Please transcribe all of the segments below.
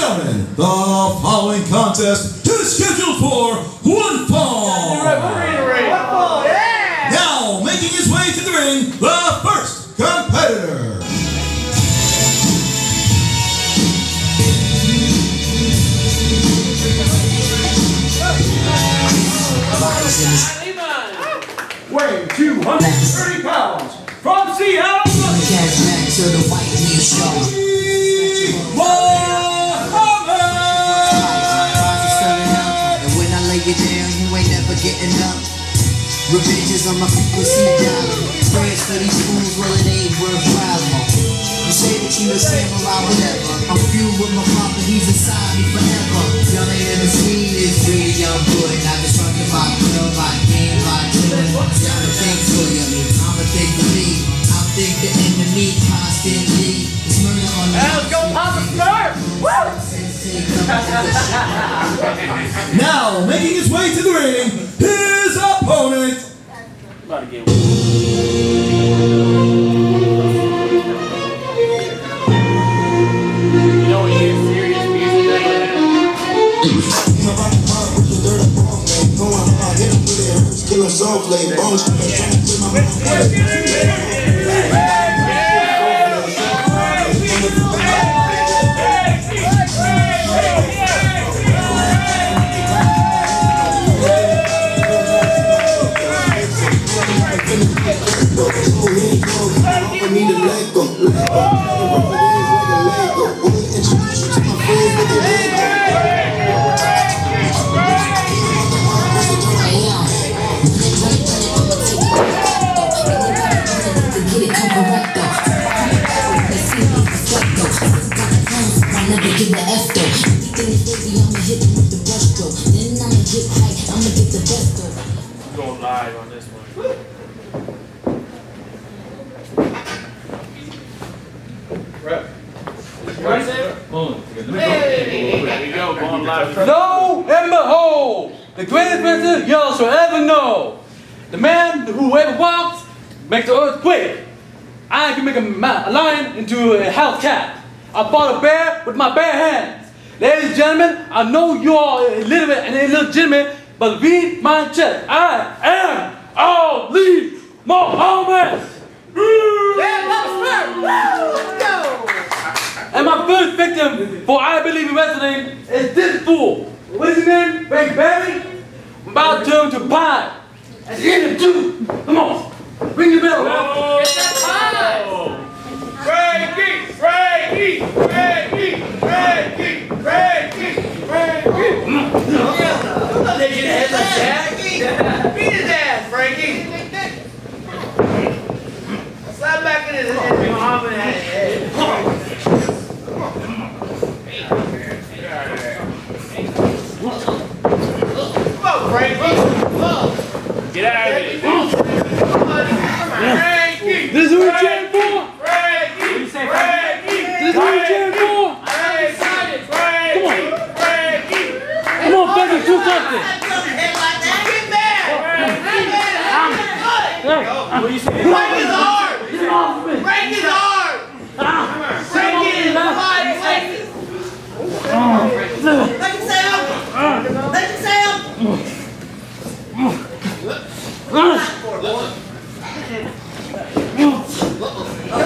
gentlemen, the following contest is scheduled for one fall. Now, making his way to the ring, the first competitor. Weighing 230 pounds from Seattle. Getting up. Revenge is on my frequency dial. Prayers for these fools, well it ain't worthwhile. You say that you a samurai, whatever. I'm fueled with my papa, he's inside me forever. Y'all ain't never seen this young boy. Now just talking about girl, my game, my tune. Y'all think for you, I'ma think for me. I'll think the enemy constantly. It's murder on the Let's go, Papa Smurf! Now, making his way to the ring, his opponent. Never give the F though. Lo and behold, the greatest wrestler y'all shall ever know. The man who ever walks makes the earth quake. I can make a, a lion into a house cat. I fought a bear with my bare hands. Ladies and gentlemen, I know you all illiterate and illegitimate, but read my chest. I am Ali Muhammad. And victim for I Believe in Wrestling is this fool. What's his name? Frank Barry? I'm about to turn to pie. At the end of two. Come on. Ring the bell. Frankie! Frankie! Frankie! Frankie! Frankie! Frankie! Taking head like that. Beat his ass, Frankie. Slap back in his head. Muhammad had his head. Come on, Frankie. Get out of! Frankie. This is who we're cheering for. Frankie. Frankie. This is who we're cheering for. Frankie. Frankie. Frankie. Come on, Becky, do something. Get mad. Get mad. Hey, Break his arm. get off of me. Break his arm. Break it. Come on, break it. Let him say him. Let him say him. Come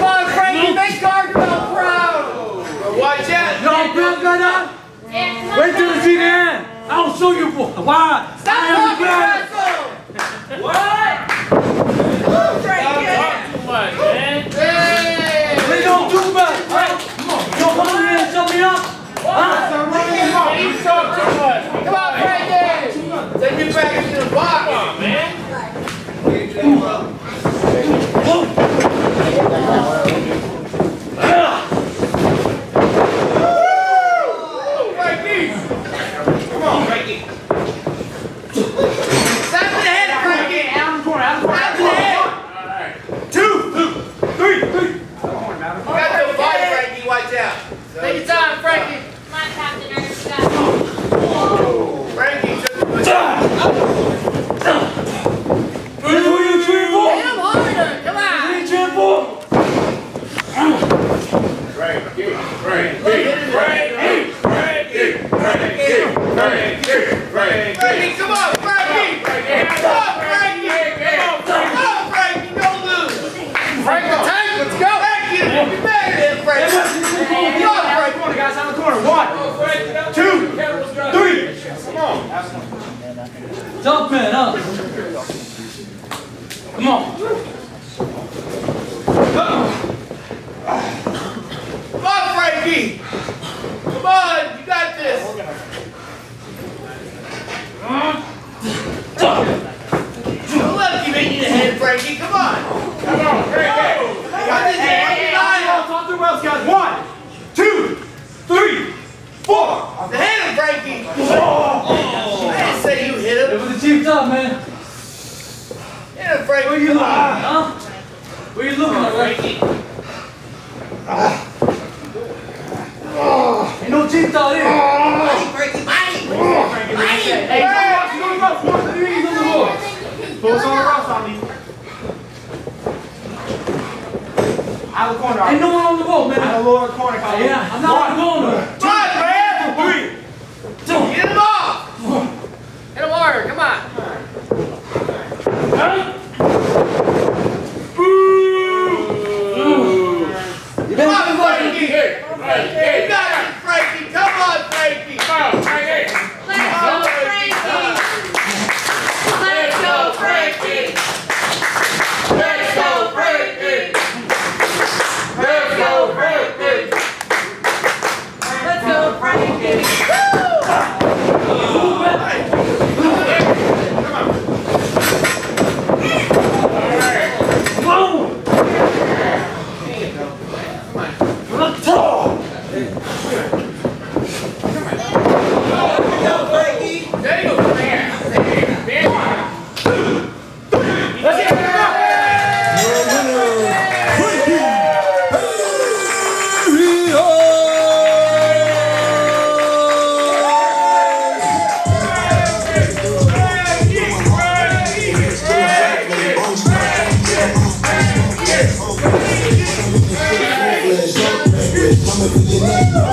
on, Frankie, make Garfield proud. Watch out. Y'all feel good now? Wait till you see the end. I'll show you for why. Stop I talking. Russell. What? Frankie. Talk too much, man. Hey. We don't do bad. Right? Come on. You don't come here and shut me up. Huh? You talk too much. Come on, Frankie. Take me back into the box. Come on, man. Frankie! Come on, Frankie! Come on, Frankie! Come on, Frankie, lose! The tank, let's go! Frankie, better than Frankie! Come on, guys, the corner. One, two, three! Come on! Oh, oh, I didn't say you hit him. It was a cheap top, man. Yeah, Frank. Where you looking, huh? Where you looking, Frankie? Ah. Oh. Ain't no cheap top here. Mighty, Frankie, mighty. Mighty. Mighty. Hey, come on, come on, come on. Pull some rocks on me. Out of the corner. Ain't no one on the boat, man. Out of the lower corner. Yeah, I'm not on the corner. Let's go, I'ma.